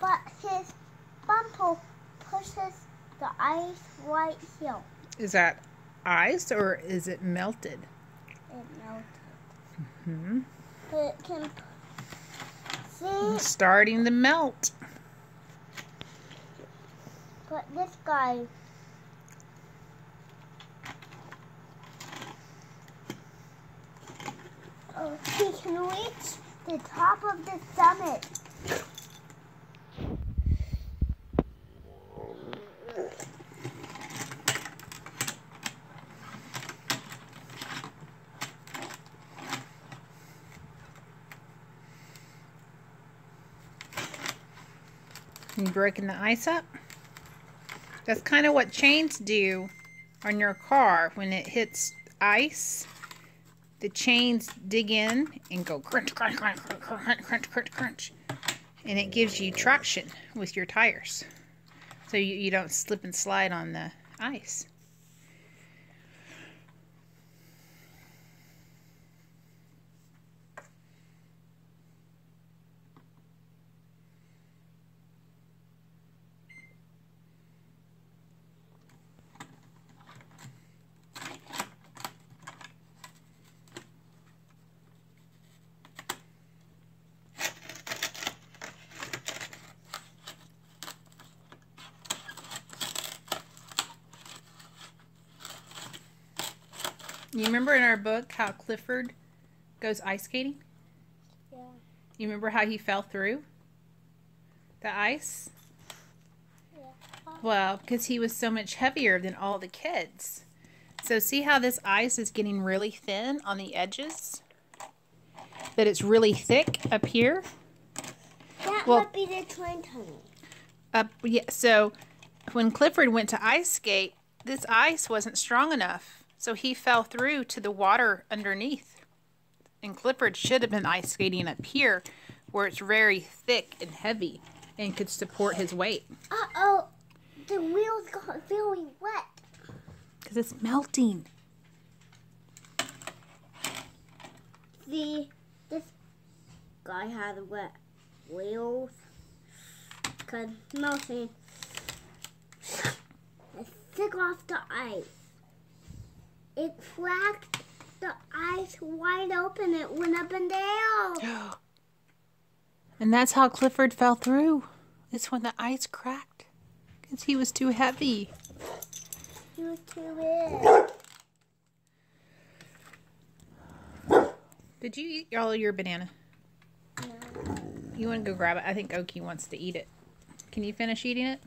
but his bumper pushes the ice right here. Is that ice or is it melted? It melted. Hmm. But it can see. Starting to melt. But this guy. Oh, he can reach the top of the summit. You breaking the ice up? That's kind of what chains do on your car when it hits ice. The chains dig in and go crunch, crunch, crunch, crunch, crunch, crunch, crunch, crunch. And it gives you traction with your tires. So you, you don't slip and slide on the ice. You remember in our book how Clifford goes ice skating? Yeah. You remember how he fell through the ice? Yeah. Well, because he was so much heavier than all the kids. So see how this ice is getting really thin on the edges? That it's really thick up here? That Well- would be the twin tunnel. Up yeah, so when Clifford went to ice skate, this ice wasn't strong enough. So he fell through to the water underneath. And Clifford should have been ice skating up here where it's very thick and heavy and could support his weight. Uh oh, the wheels got very wet. Because it's melting. See, this guy has wet wheels. Cause melting. It took off the ice. It cracked the ice wide open. It went up and down. And that's how Clifford fell through. It's when the ice cracked. Because he was too heavy. He was too big. Did you eat all of your banana? No. You want to go grab it? I think Oki wants to eat it. Can you finish eating it?